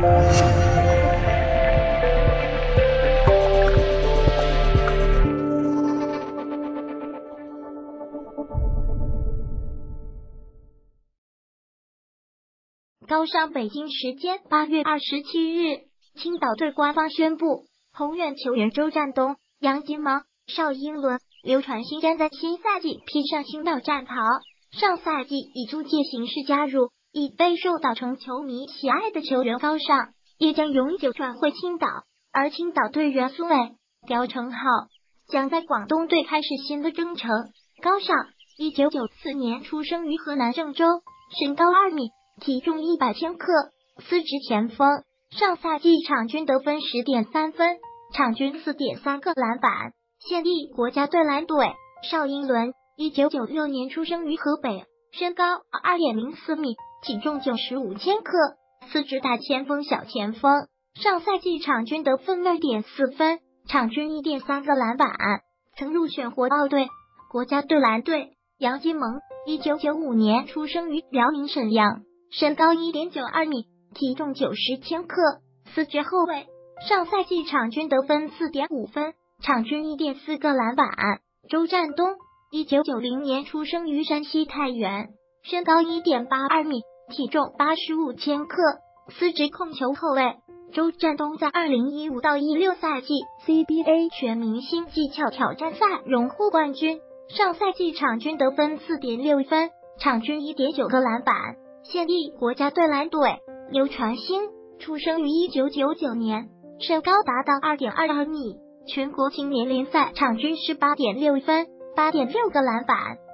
高上北京时间八月二十七日，青岛队官方宣布，宏远球员周占东、杨金毛、邵英伦、刘传兴将在新赛季披上青岛战袍。上赛季以租借形式加入，已备受岛城球迷喜爱的球员高尚，也将永久转会青岛。而青岛队员苏伟、刁成浩将在广东队开始新的征程。高尚，一九九四年出生于河南郑州，身高二米。体重一百千克，司职前锋。上赛季场均得分十点三分，场均四点三个篮板。现役国家队蓝队。邵英伦，一九九六年出生于河北，身高二点零四米，体重九十五千克，司职大前锋、小前锋。上赛季场均得分二点四分，场均一点三个篮板。曾入选国奥队、国家队蓝队。杨金萌，一九九五年出生于辽宁沈阳。身高一点九二米，体重九十千克，司职后卫。上赛季场均得分四点五分，场均一点四个篮板。周占东，一九九零年出生于山西太原，身高一点八二米，体重八十五千克，司职控球后卫。周占东在二零一五到一六赛季 CBA 全明星技巧挑战赛荣获冠军。上赛季场均得分四点六分，场均一点九个篮板。现役国家队蓝队刘传兴，出生于一九九九年，身高达到二点二二米，全国青年联赛场均十八点六分，八点六个篮板。